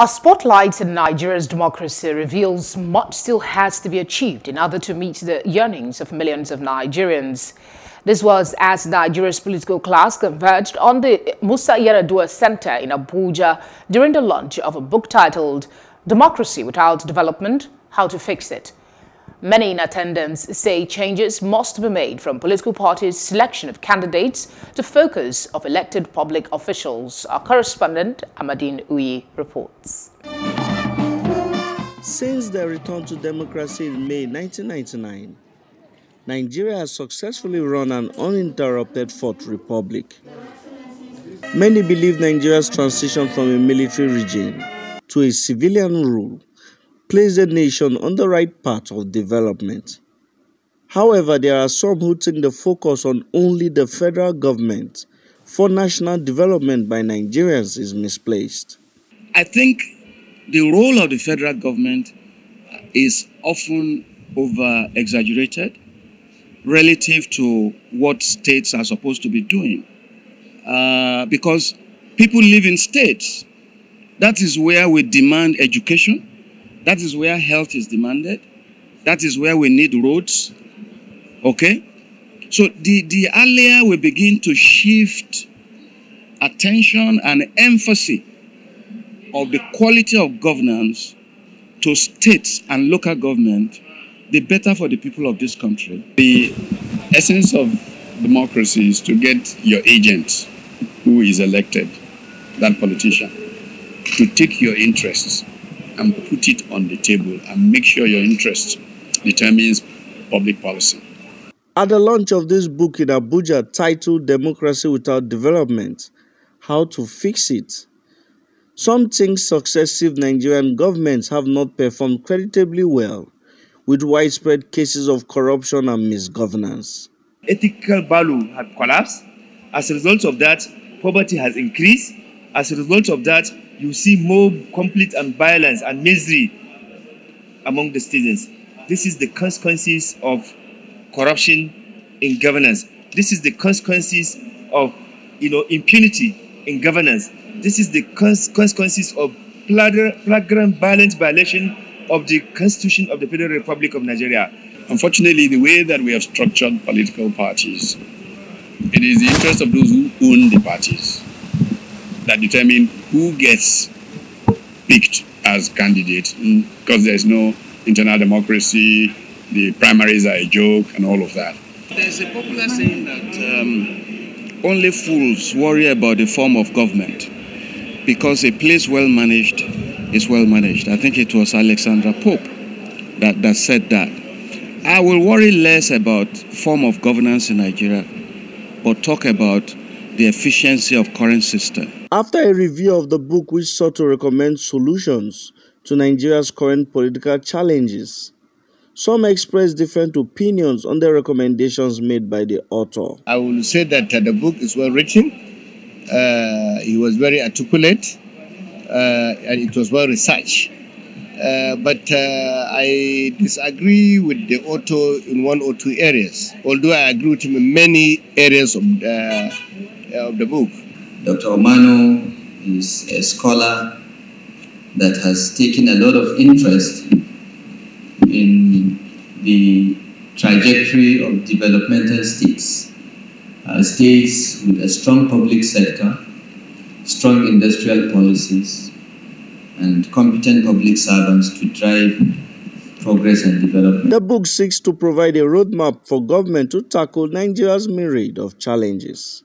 A spotlight in Nigeria's democracy reveals much still has to be achieved in order to meet the yearnings of millions of Nigerians. This was as Nigeria's political class converged on the Musa Yar'Adua Center in Abuja during the launch of a book titled Democracy Without Development, How to Fix It. Many in attendance say changes must be made from political parties' selection of candidates to focus of elected public officials. Our correspondent, Amadine Uyi, reports. Since the return to democracy in May 1999, Nigeria has successfully run an uninterrupted fourth republic. Many believe Nigeria's transition from a military regime to a civilian rule place the nation on the right path of development. However, there are some who think the focus on only the federal government for national development by Nigerians is misplaced. I think the role of the federal government is often over exaggerated relative to what states are supposed to be doing. Uh, because people live in states. That is where we demand education. That is where health is demanded. That is where we need roads. Okay? So the, the earlier we begin to shift attention and emphasis of the quality of governance to states and local government, the better for the people of this country. The essence of democracy is to get your agent who is elected, that politician, to take your interests and put it on the table and make sure your interest determines public policy. At the launch of this book in Abuja titled Democracy Without Development How to Fix It, some think successive Nigerian governments have not performed creditably well, with widespread cases of corruption and misgovernance. Ethical value have collapsed. As a result of that, poverty has increased. As a result of that, you see more conflict and violence and misery among the citizens. This is the consequences of corruption in governance. This is the consequences of you know impunity in governance. This is the consequences of flagrant violent violation of the Constitution of the Federal Republic of Nigeria. Unfortunately, the way that we have structured political parties, it is the interest of those who own the parties that determine who gets picked as candidate because there's no internal democracy, the primaries are a joke, and all of that. There's a popular saying that um, only fools worry about the form of government because a place well managed is well managed. I think it was Alexander Pope that, that said that. I will worry less about form of governance in Nigeria, but talk about the efficiency of current system. After a review of the book which sought to recommend solutions to Nigeria's current political challenges, some expressed different opinions on the recommendations made by the author. I will say that uh, the book is well written. Uh, he was very articulate uh, and it was well researched. Uh, but uh, I disagree with the author in one or two areas, although I agree with him in many areas of uh, of the book. Dr. Omano is a scholar that has taken a lot of interest in the trajectory of developmental states. Uh, states with a strong public sector, strong industrial policies, and competent public servants to drive progress and development. The book seeks to provide a roadmap for government to tackle Nigeria's myriad of challenges.